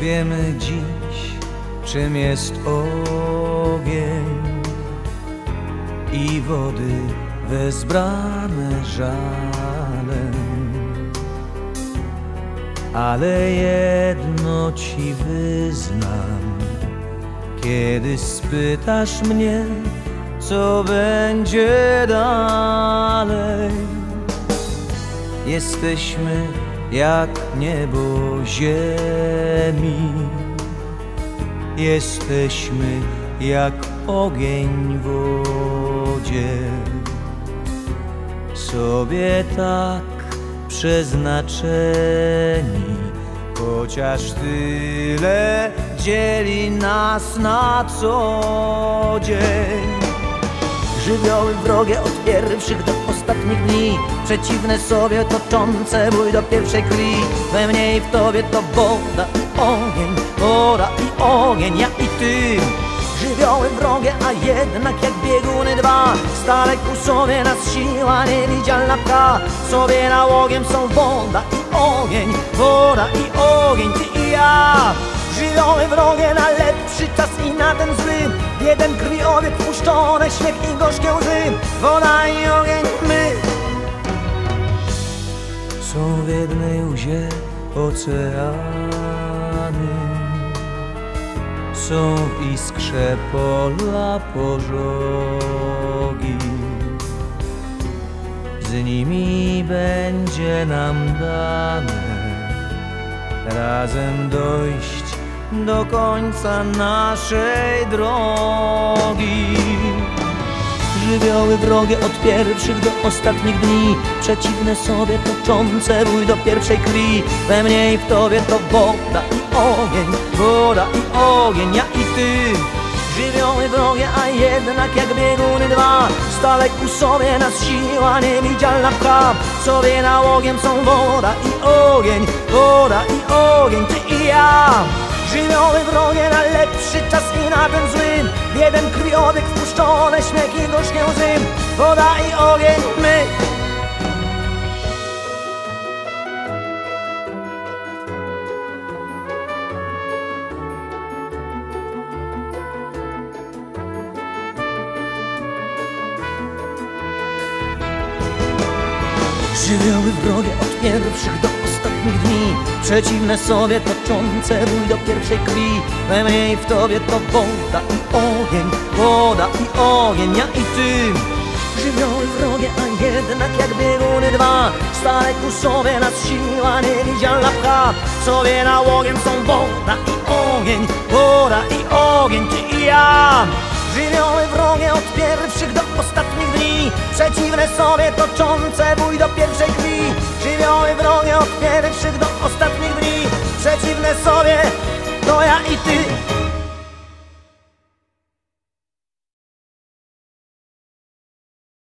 wiemy dziś, czym jest ogień i wody wezbrane żalem. Ale jedno ci wyznam, kiedy spytasz mnie, co będzie dalej. Jesteśmy jak niebo ziemi, jesteśmy jak ogień w wodzie. Sobie tak przeznaczeni, chociaż tyle dzieli nas na co dzień. Żywioły wrogie od pierwszych do ostatnich dni. Przeciwne sobie toczące bój do pierwszej krwi We mnie i w tobie to woda i ogień Woda i ogień, ja i ty Żywioły wrogie, a jednak jak bieguny dwa. Stale ku sobie nas siła niewidzialna pcha. Sobie nałogiem są woda i ogień Woda i ogień, ty i ja Żywioły wrogie na lepszy czas i na ten zły. Jeden krwiobieg puszczone śmiech i gorzkie łzy. Woda i ogień, Są w jednej łzie oceany. Są w iskrze pola pożogi. Z nimi będzie nam dane Razem dojść do końca naszej drogi Żywioły wrogie od pierwszych do ostatnich dni. Przeciwne sobie toczące bój do pierwszej krwi. We mnie i w tobie to woda i ogień Woda i ogień, ja i ty. Żywioły wrogie, a jednak jak bieguny dwa. Stale ku sobie nas siła niewidzialna pcha. Sobie nałogiem są woda i ogień Woda i ogień, ty i ja Żywioły wrogie na lepszy czas i na ten zły. W jeden krwiobieg wpuszczone śmiech i gorzkie łzy. Woda i ogień, my. Żywioły wrogie od pierwszych do ostatnich dni. Przeciwne sobie toczące bój do pierwszej krwi. We mnie i w tobie to woda i ogień Woda i ogień, ja i ty Żywioły wrogie, a jednak jak bieguny dwa. Stale ku sobie nas siła niewidzialna pcha. Sobie nałogiem są woda i ogień Woda i ogień, ty i ja Żywioły wrogie od pierwszych do ostatnich dni. Przeciwne sobie toczące bój do pierwszej krwi Żywioły wrogie od pierwszych do ostatnich dni. Przeciwne sobie to ja i ty